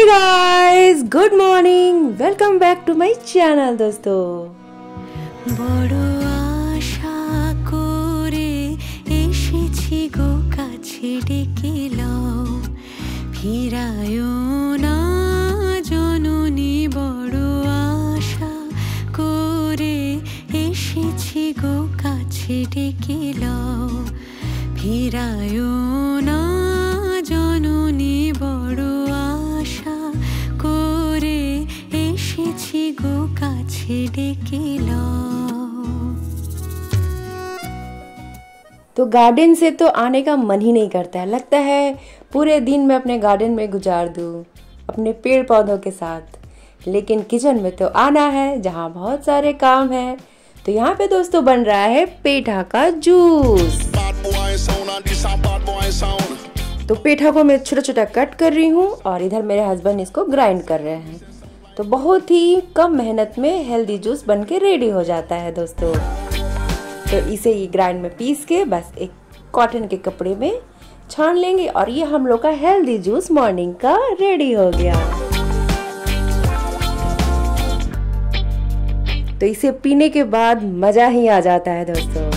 hey guys good morning welcome back to my channel दोस्तों বড় আশা করে এসেছি গো কাছে ডেকে লও ফিরায়ও না জননী বড় আশা করে এসেছি গো কাছে ডেকে লও ফিরায়ও तो गार्डन से तो आने का मन ही नहीं करता है। लगता है, पूरे दिन मैं अपने गार्डन में गुजार दूँ, अपने पेड़ पौधों के साथ। लेकिन किचन में तो आना है, जहाँ बहुत सारे काम है। तो यहाँ पे दोस्तों बन रहा है पेठा का जूस. तो पेठा को मैं छोटा छोटा कट कर रही हूँ और इधर मेरे हस्बैंड इसको ग्राइंड कर रहे हैं। तो बहुत ही कम मेहनत में हेल्दी जूस बन के रेडी हो जाता है दोस्तों। तो इसे ये ग्राइंड में पीस के बस एक कॉटन के कपड़े में छान लेंगे और ये हम लोग का हेल्दी जूस मॉर्निंग का रेडी हो गया। तो इसे पीने के बाद मज़ा ही आ जाता है दोस्तों।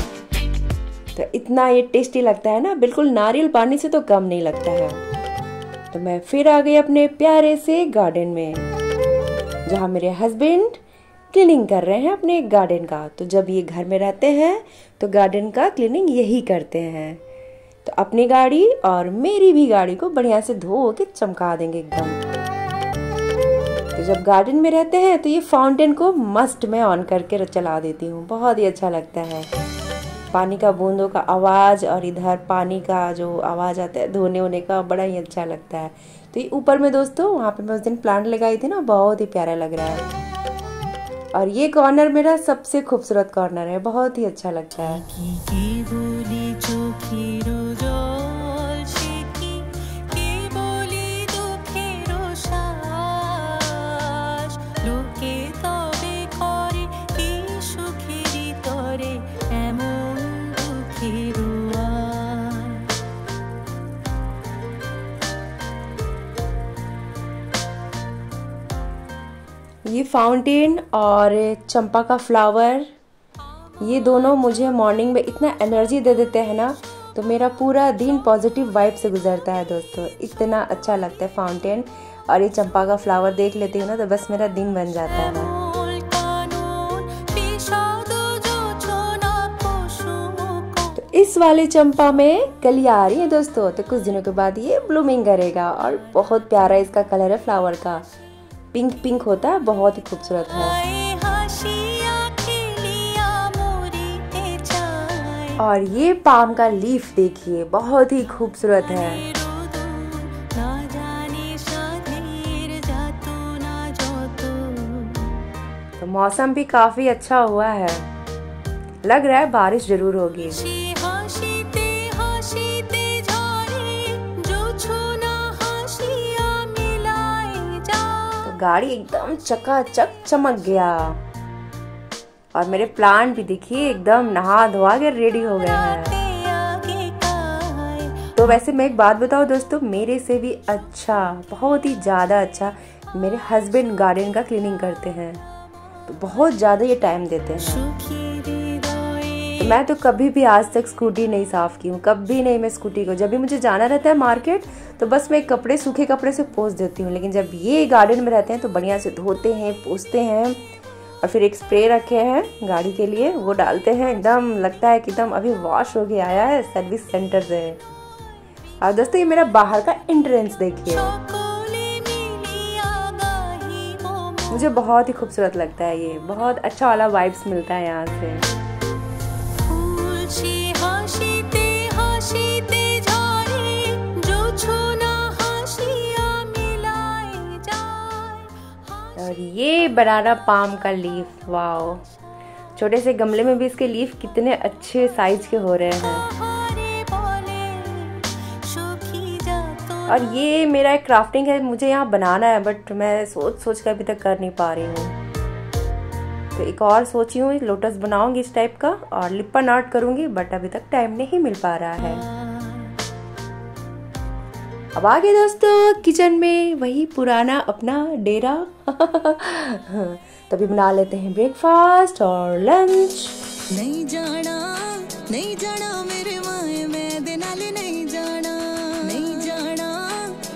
तो इतना ये टेस्टी लगता है ना, बिल्कुल नारियल पानी से तो कम नहीं लगता है। तो मैं फिर आ गई अपने प्यारे से गार्डन में। जहाँ मेरे हस्बैंड क्लीनिंग कर रहे हैं अपने गार्डन का। तो जब ये घर में रहते हैं तो गार्डन का क्लीनिंग यही करते हैं। तो अपनी गाड़ी और मेरी भी गाड़ी को बढ़िया से धो के चमका देंगे एकदम। तो जब गार्डन में रहते हैं तो ये फाउंटेन को मस्ट में ऑन करके चला देती हूँ। बहुत ही अच्छा लगता है। पानी का बूंदों का आवाज़ और इधर पानी का जो आवाज़ आता है धोने होने का, बड़ा ही अच्छा लगता है। तो ये ऊपर में दोस्तों, वहाँ पे मैं उस दिन प्लांट लगाई थी ना, बहुत ही प्यारा लग रहा है। और ये कॉर्नर मेरा सबसे खूबसूरत कॉर्नर है, बहुत ही अच्छा लगता है। ये फाउंटेन और चंपा का फ्लावर ये दोनों मुझे मॉर्निंग में इतना एनर्जी दे देते हैं ना तो मेरा पूरा दिन पॉजिटिव वाइब से गुजरता है दोस्तों। इतना अच्छा लगता है फाउंटेन और ये चंपा का फ्लावर देख लेती हूँ ना तो बस मेरा दिन बन जाता है। तो इस वाले चंपा में कली आ रही है दोस्तों तो कुछ दिनों के बाद ये ब्लूमिंग करेगा और बहुत प्यारा इसका कलर है फ्लावर का। पिंक पिंक होता है, बहुत ही खूबसूरत है। और ये पाम का लीफ देखिए, बहुत ही खूबसूरत है। तो मौसम भी काफ़ी अच्छा हुआ है। लग रहा है बारिश ज़रूर होगी। गाड़ी एकदम चकाचक चमक गया। और मेरे प्लांट भी देखिए, एकदम नहा धोवा के रेडी हो गए हैं। तो वैसे मैं एक बात बताऊँ दोस्तों, मेरे से भी अच्छा बहुत ही ज़्यादा अच्छा मेरे हस्बैंड गार्डन का क्लीनिंग करते हैं। तो बहुत ज़्यादा ये टाइम देते हैं। मैं तो कभी भी आज तक स्कूटी नहीं साफ़ की हूँ, कभी नहीं मैं स्कूटी को। जब भी मुझे जाना रहता है मार्केट तो बस मैं कपड़े, सूखे कपड़े से पोस देती हूँ। लेकिन जब ये गार्डन में रहते हैं तो बढ़िया से धोते हैं, पोसते हैं और फिर एक स्प्रे रखे हैं गाड़ी के लिए, वो डालते हैं एकदम, लगता है कि एकदम अभी वॉश हो गया आया है सर्विस सेंटर से। और दोस्तों, ये मेरा बाहर का एंट्रेंस देखिए। मुझे बहुत ही खूबसूरत लगता है ये, बहुत अच्छा वाला वाइब्स मिलता है यहाँ से। ये बनाना पाम का लीफ वाओ। छोटे से गमले में भी इसके लीफ कितने अच्छे साइज़ के हो रहे हैं। और ये मेरा एक क्राफ्टिंग है मुझे यहाँ बनाना है बट मैं सोच सोच कर अभी तक कर नहीं पा रही हूँ। तो एक और सोची हूँ लोटस बनाऊँगी इस टाइप का और लिपन आर्ट करूँगी बट अभी तक टाइम नहीं मिल पा रहा है। अब आगे दोस्तों किचन में वही पुराना अपना डेरा। तभी बना लेते हैं ब्रेकफास्ट और लंच नहीं जाना नहीं जाना मेरे माए मैं दे नाल नहीं जाना। नहीं जाना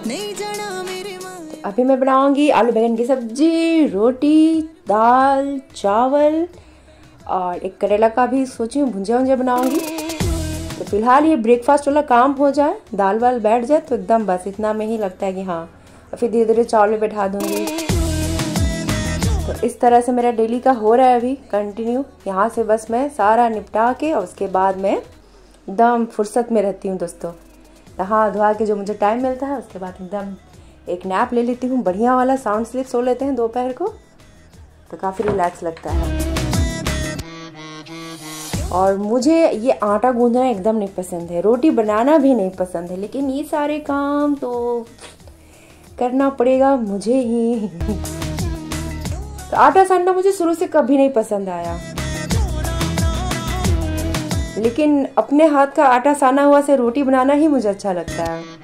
नहीं जाना मेरे माए। अभी मैं बनाऊँगी आलू बैंगन की सब्ज़ी रोटी दाल चावल और एक करेला का भी सोची हूँ भुंजिया वुंजिया बनाऊँगी। तो फ़िलहाल ये ब्रेकफास्ट वाला काम हो जाए, दाल वाल बैठ जाए तो एकदम बस, इतना में ही लगता है कि हाँ फिर धीरे धीरे चावल भी बैठा दूँगी। तो इस तरह से मेरा डेली का हो रहा है अभी कंटिन्यू यहाँ से बस मैं सारा निपटा के और उसके बाद मैं एकदम फुर्सत में रहती हूँ दोस्तों। नहा धोआ के जो मुझे टाइम मिलता है, उसके बाद एकदम एक नैप ले लेती हूँ। बढ़िया वाला साउंड स्लिप सो लेते हैं दोपहर को। तो काफ़ी रिलैक्स लगता है। और मुझे ये आटा गूंदना एकदम नहीं पसंद है, रोटी बनाना भी नहीं पसंद है, लेकिन ये सारे काम तो करना पड़ेगा मुझे ही। तो आटा सानना मुझे शुरू से कभी नहीं पसंद आया। लेकिन अपने हाथ का आटा साना हुआ से रोटी बनाना ही मुझे अच्छा लगता है।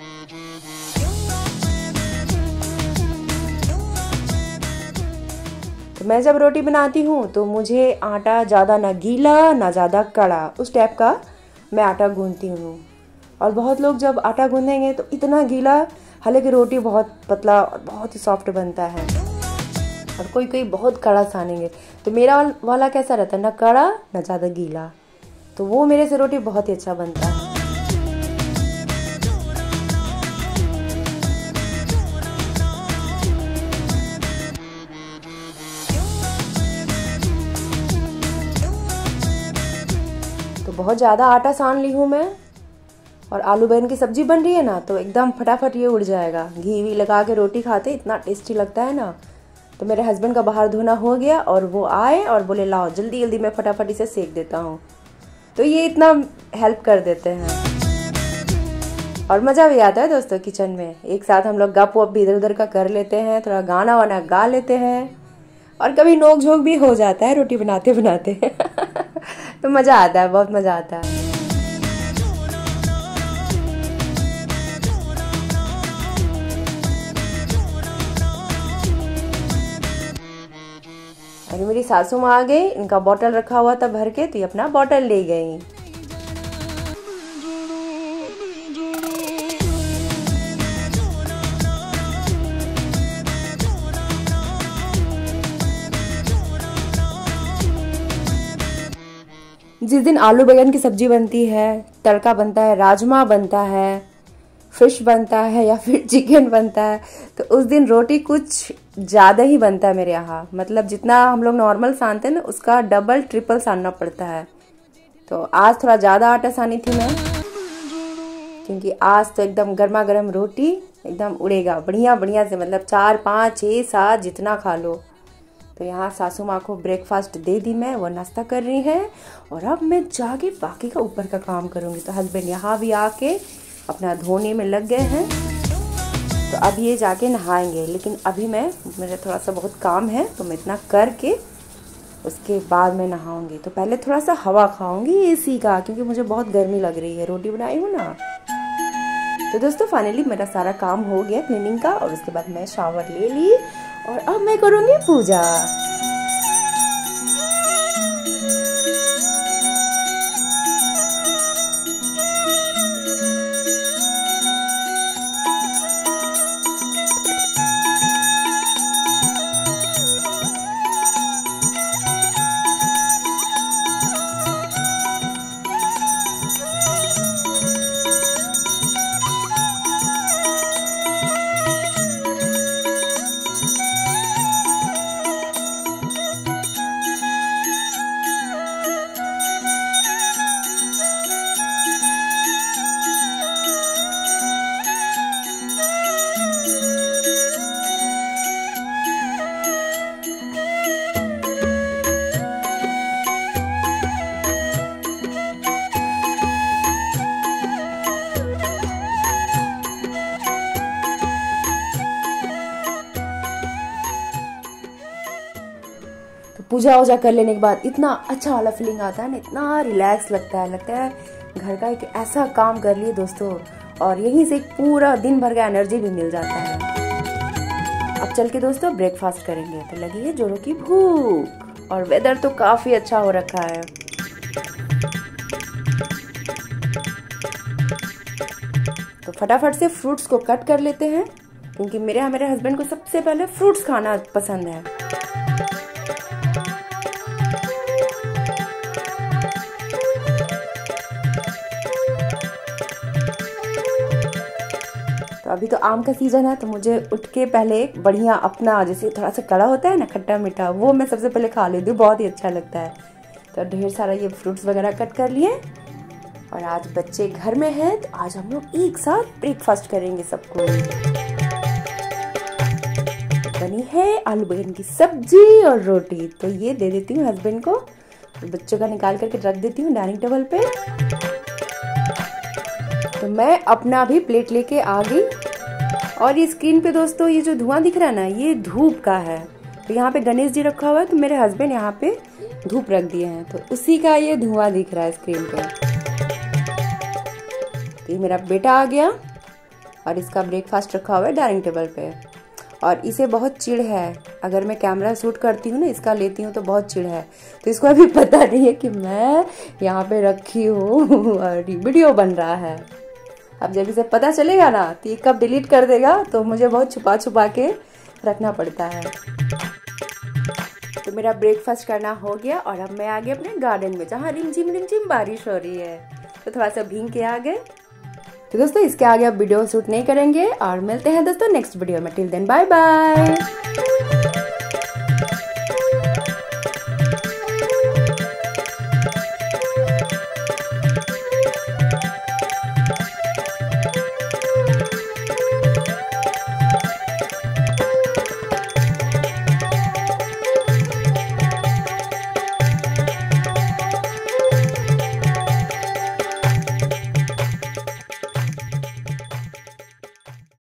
मैं जब रोटी बनाती हूँ तो मुझे आटा ज़्यादा ना गीला, ना ज़्यादा कड़ा। उस टाइप का मैं आटा गूंदती हूँ। और बहुत लोग जब आटा गूंदेंगे तो इतना गीला, हालाँकि रोटी बहुत पतला और बहुत ही सॉफ्ट बनता है। और कोई कोई बहुत कड़ा सानेंगे। तो मेरा वाला कैसा रहता है? ना कड़ा, ना ज़्यादा गीला। तो वो मेरे से रोटी बहुत ही अच्छा बनता है। बहुत ज़्यादा आटा सान ली हूँ मैं। और आलू बैंगन की सब्ज़ी बन रही है ना तो एकदम फटाफट ये उड़ जाएगा। घी वी लगा के रोटी खाते, इतना टेस्टी लगता है ना। तो मेरे हस्बैंड का बाहर धोना हो गया और वो आए और बोले, लाओ, जल्दी जल्दी, मैं फटाफट इसे सेक देता हूँ। तो ये इतना हेल्प कर देते हैं। और मज़ा भी आता है दोस्तों किचन में। एक साथ हम लोग गप वप भी इधर उधर का कर लेते हैं, थोड़ा गाना वाना गा लेते हैं। और कभी नोक झोंक भी हो जाता है रोटी बनाते बनाते तो मज़ा आता है, बहुत मज़ा आता है। अरे मेरी सासू माँ आ गई, इनका बॉटल रखा हुआ था भर के तो ये अपना बॉटल ले गई। दिन आलू बैगन की सब्ज़ी बनती है, तड़का बनता है, राजमा बनता है, फ़िश बनता है या फिर चिकन बनता है तो उस दिन रोटी कुछ ज़्यादा ही बनता है मेरे यहाँ। मतलब जितना हम लोग नॉर्मल सानते हैं ना, उसका डबल ट्रिपल सानना पड़ता है। तो आज थोड़ा ज़्यादा आटा सानी थी मैं, क्योंकि आज तो एकदम गर्मा गर्म रोटी एकदम उड़ेगा बढ़िया बढ़िया से मतलब चार, पाँच छः सात जितना खा लो। तो यहाँ सासू माँ को ब्रेकफास्ट दे दी मैं, वो नाश्ता कर रही है और अब मैं जाके बाकी का ऊपर का काम करूँगी। तो हस्बैंड यहाँ भी आके अपना धोने में लग गए हैं। तो अब ये जाके नहाएँगे, लेकिन अभी मैं, मेरा थोड़ा सा बहुत काम है तो मैं इतना करके उसके बाद मैं नहाऊँगी। तो पहले थोड़ा सा हवा खाऊँगी एसी का, क्योंकि मुझे बहुत गर्मी लग रही है। रोटी बनाई हूँ ना? तो दोस्तों फाइनली मेरा सारा काम हो गया क्लीनिंग का और उसके बाद मैं शावर ले ली। और अब मैं करूँगी पूजा। पूजा वूजा कर लेने के बाद इतना अच्छा वाला फीलिंग आता है ना, इतना रिलैक्स लगता है लगता है घर का एक ऐसा काम कर लिए दोस्तों और यहीं से पूरा दिन भर का एनर्जी भी मिल जाता है। अब चल के दोस्तों ब्रेकफास्ट करेंगे तो लगी है जोरों की भूख और वेदर तो काफ़ी अच्छा हो रखा है। तो फटाफट से फ्रूट्स को कट कर लेते हैं, क्योंकि मेरे मेरे हस्बैंड को सबसे पहले फ्रूट्स खाना पसंद है। अभी तो आम का सीज़न है तो मुझे उठ के पहले बढ़िया अपना जैसे थोड़ा सा कड़ा होता है ना, खट्टा मीठा, वो मैं सबसे पहले खा लेती हूँ, बहुत ही अच्छा लगता है। तो ढेर सारा ये फ्रूट्स वगैरह कट कर लिए। और आज बच्चे घर में हैं तो आज हम लोग एक साथ ब्रेकफास्ट करेंगे सबको। बनी है आलू बैगन की सब्ज़ी और रोटी तो ये दे देती हूँ हस्बैंड को। तो बच्चों का निकाल करके रख देती हूँ डाइनिंग टेबल पे। तो मैं अपना भी प्लेट लेके आ गई। और ये स्क्रीन पे दोस्तों, ये जो धुआँ दिख रहा है ना, ये धूप का है। तो यहाँ पे गणेश जी रखा हुआ है तो मेरे हस्बैंड यहाँ पे धूप रख दिए हैं। तो उसी का ये धुआँ दिख रहा है स्क्रीन पे। तो ये मेरा बेटा आ गया और इसका ब्रेकफास्ट रखा हुआ है डाइनिंग टेबल पे। और इसे बहुत चिड़ है। अगर मैं कैमरा शूट करती हूँ ना, इसका लेती हूँ तो बहुत चिड़ है। तो इसको अभी पता नहीं है कि मैं यहाँ पे रखी हूँ और वीडियो बन रहा है। अब जब इसे पता चलेगा ना तो ये कब डिलीट कर देगा तो मुझे बहुत छुपा छुपा के रखना पड़ता है। तो मेरा ब्रेकफास्ट करना हो गया और अब मैं आ गई अपने गार्डन में, जहाँ रिमझिम रिमझिम बारिश हो रही है। तो थोड़ा सा भींग के आ गए तो दोस्तों, इसके आगे अब वीडियो शूट नहीं करेंगे और मिलते हैं दोस्तों नेक्स्ट वीडियो में। Till then bye bye